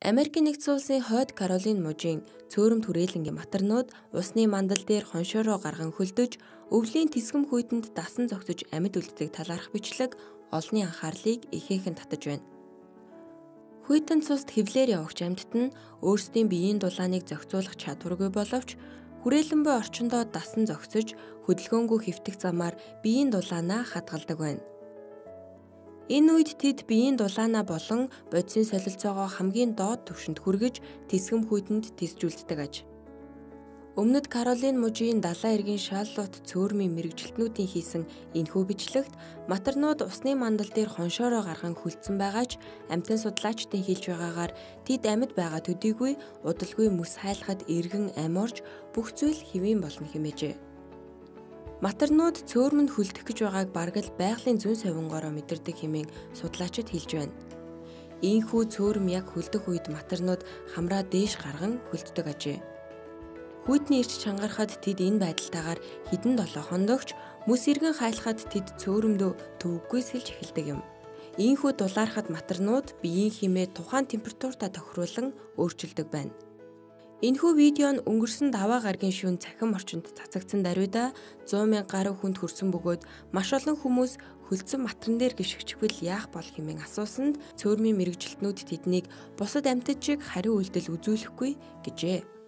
Америкийн нэгдсэн улсын хойд Каролин мужийн цөөрөмт хүрээлэнгийн матарнууд усны мандал дээр хоншоороо гарган хөлдөж, өвлийн тэсгэм хүйтэнд дасан зогсож амьд үлддэг талаарх бичлэг олонний анхаарлыг ихээхэн татаж байна. Хүйтэн цуст хевлэр явагч амьтад нь өөрсдийн биеийн дулааныг зохицуулах чадваргүй боловч хүрээлэн буй орчиндөө дасан зогсож хөдөлгөөнгүй хэвтэх замаар биеийн дулаанаа хадгалдаг байна. Энэ үед тэд биеийн дулаанаа болон бодисын солилцоогоо хамгийн доод түвшинд хүргэж тэсгэм хүйтэнд тисжүүлдэг аж. Өмнөд Каролин мужийн далайн эргийн шааллууд цөөрмийн мэрэгжилтнүүдийн хийсэн энэхүү бичлэгт матарнууд усны мандал дээр хоншоороо гарган хүлцэн байгаач амтэн судлаачдын хэлж байгаагаар тэд амьд байгаа төдийгүй удалгүй мөс хайлахад эргэн аморж бүх зүйл хэвэн болно хэмээжээ. Матарнууд цөөрмөнд хүлдэх гэж байгааг бараг л байгалийн зүүн совингороо мэдэрдэг хэмээн судлаачид хэлж байна. Ийхүү цөөрм яг хүлдэх үед матарнууд хамраа дээш гарган хүлддэг ажээ. Хүйтний ирч чангарахад тэд энэ байдалтайгаар хідэн 7 хондогч мөс иргэн хайлахад тэд цөөрөмдөө төвөггүй сэлж эхэлдэг юм. Ийхүү дулаархад матарнууд биеийн химээ тухайн температуртаа тохируулан өөрчилдөг байна. Энэхүү видео нь өнгөрсөн даваа гарагийн шүүн цахим орчинд цацагдсан даруйда 100 мянга гаруй хүнд хүрсэн бөгөөд маш олон хүмүүс хөлдсөн матран дээр гიშгчвэл яах бол хэмээн асуусанд цөөрмийн мэрэгжилтнүүд тэднийг бусад амьтад шиг хариу үйлдэл үзүүлэхгүй гэжээ.